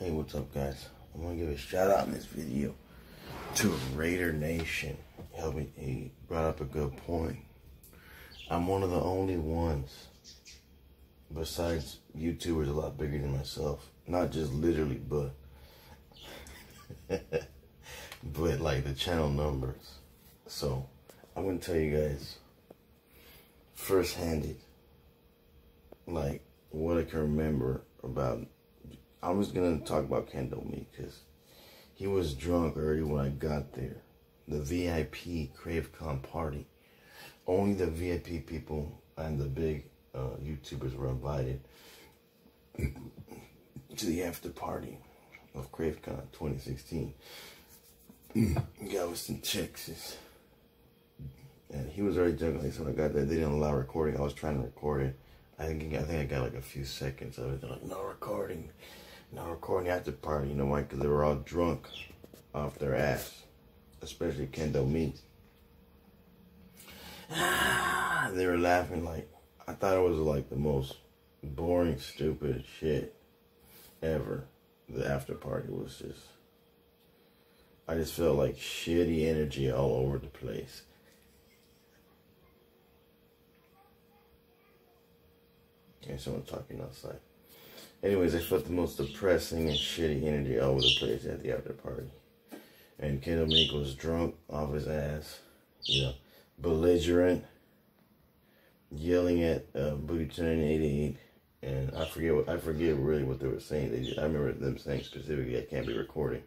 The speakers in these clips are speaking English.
Hey, what's up, guys? I'm gonna give a shout out in this video to Raider Nation. Help me, he brought up a good point. I'm one of the only ones, besides YouTubers a lot bigger than myself, not just literally, but but like the channel numbers. So I'm gonna tell you guys first handed, like what I can remember about I was gonna talk about Ken Domik because he was drunk already when I got there. The VIP CraveCon party. Only the VIP people and the big uh, YouTubers were invited to the after party of CraveCon 2016. Galveston, Texas. And he was already drunk. Like, so I got there, they didn't allow recording. I was trying to record it. I think I think I got like a few seconds of it. They're like, no recording. Not recording after party, you know why? Because they were all drunk off their ass, especially Ken Domik. Ah, they were laughing like I thought it was like the most boring, stupid shit ever. The after party was just. I just felt like shitty energy all over the place. And someone talking outside. Anyways, I felt the most depressing and shitty energy all over the place at the after party. And Ken Domik was drunk off his ass, you know, belligerent, yelling at uh, Boogie 88. And I forget what I forget really what they were saying. They, I remember them saying specifically, "I can't be recording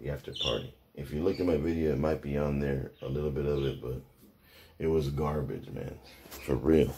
the after party." If you look at my video, it might be on there a little bit of it, but it was garbage, man, for real.